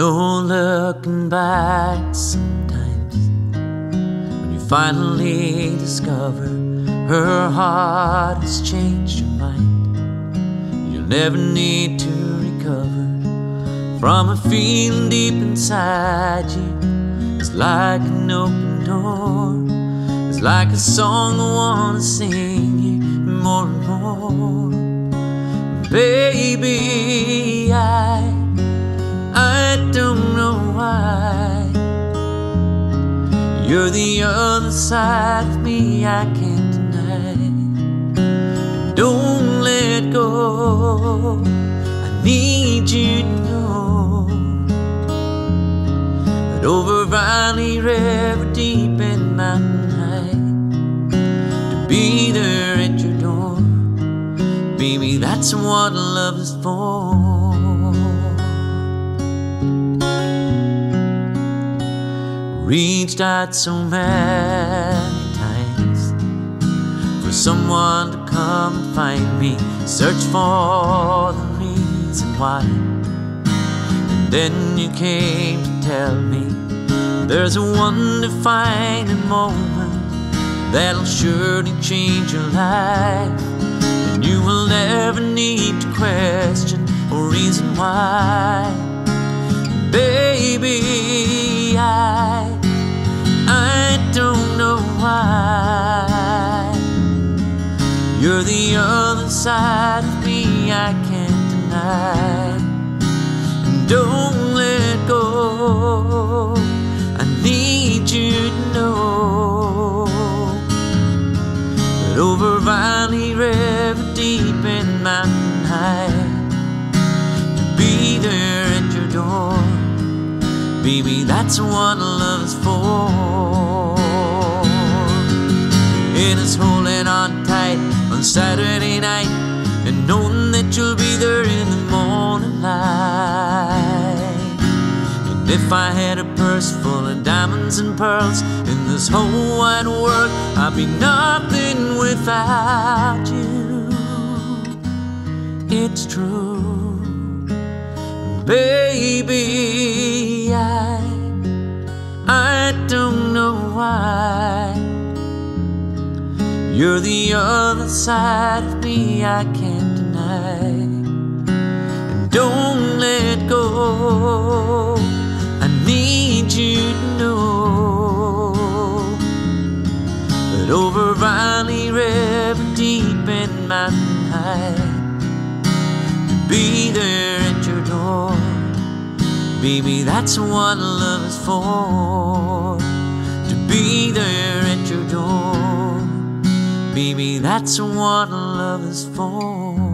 No looking back sometimes when you finally discover her heart has changed your mind. You'll never need to recover from a feeling deep inside you. It's like an open door. It's like a song I wanna sing you more and more. Baby, You're the other side of me I can't deny. Don't let go. I need you to know that over valley, river, deep, and mountain high, to be there at your door, baby, that's what love is for. Reached out so many times for someone to come and find me, search for the reason why. And then you came to tell me there's a one defining moment that'll surely change your life. And you will never need to question or reason why. Baby, You're the other side of me I can't deny. Don't let go. I need you to know that over valley, river, deep, and mountain high, to be there at your door. Baby, that's what love's for. Saturday night and knowing that you'll be there in the morning light. And if I had a purse full of diamonds and pearls in this whole wide world, I'd be nothing without you. It's true baby. You're the other side of me I can't deny. And don't let go. I need you to know that over valley, river, deep, and mountain high to be there at your door. Baby, that's what love is for. To be there at your door. Baby, that's what love is for.